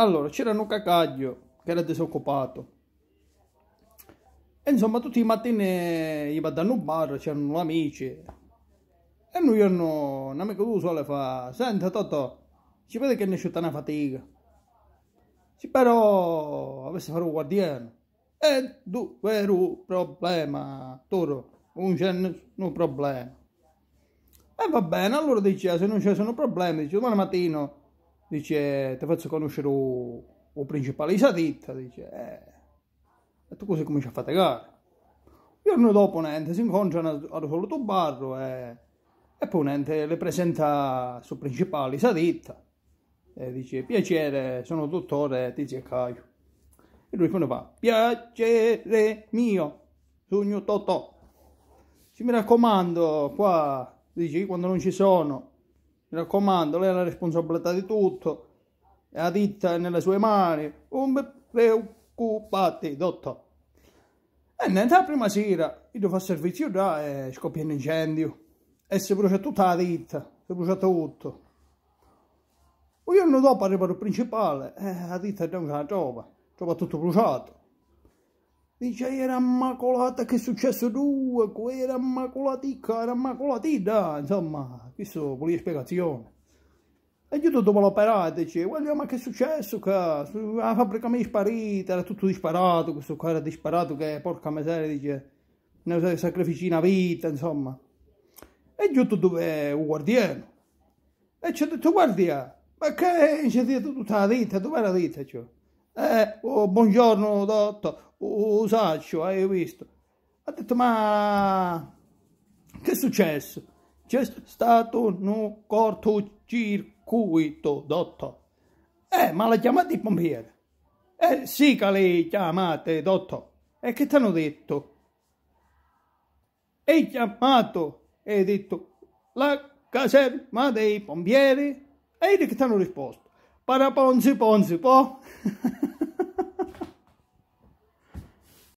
Allora, c'era un cacaglio che era disoccupato. E insomma, tutti i mattini gli va a un bar, c'erano amici. E noi hanno un amico usuale fa, senta Totò, ci vede che ne è una fatica. Sì, però avesse fare un guardiano. E tu, vero problema, Toro, non c'è nessun problema. E va bene, allora dice, se non c'è nessun problema, dice, domani mattina, dice, ti faccio conoscere il principale di ditta, dice, eh, e tu così cominci a faticare. Il giorno dopo, niente, si incontrano al solito barro e, e poi niente, le presenta sul principale di ditta. E dice, piacere, sono dottore Tizio Caio. E lui come fa, piacere mio, sogno Totò. Ci mi raccomando, qua dice quando non ci sono, mi raccomando, lei ha la responsabilità di tutto, la ditta è nelle sue mani, non preoccupate, dottor. E niente, la prima sera, io fa servizio là e scoppia un incendio. E si brucia tutta la ditta, si brucia tutto. Un giorno dopo arriva il principale, e la ditta non la trova, trova tutto bruciato. Dice, era immacolata, che è successo due, era immacolatica, era immacolatina, insomma, questo vuole spiegazione. E io dopo l'operato dice, guarda ma che è successo che la fabbrica mi è sparita, era tutto disparato, questo qua era disparato che porca miseria, dice, ne sacrifici una vita, insomma. E io dove è un guardiano. E ci ha detto, guardia, ma che ha detto tutta la ditta, dove era la ditta? Cioè? Eh, oh, buongiorno, dottore o Saccio, hai visto? Ha detto, ma che è successo? C'è stato un cortocircuito, dottore. Eh, ma l'ha chiamato il pompiere? Eh, sì che le chiamate, dottore. E che ti hanno detto? Hai chiamato e detto la caserma dei pompieri? E che ti hanno risposto? Paraponzi ponzi po'.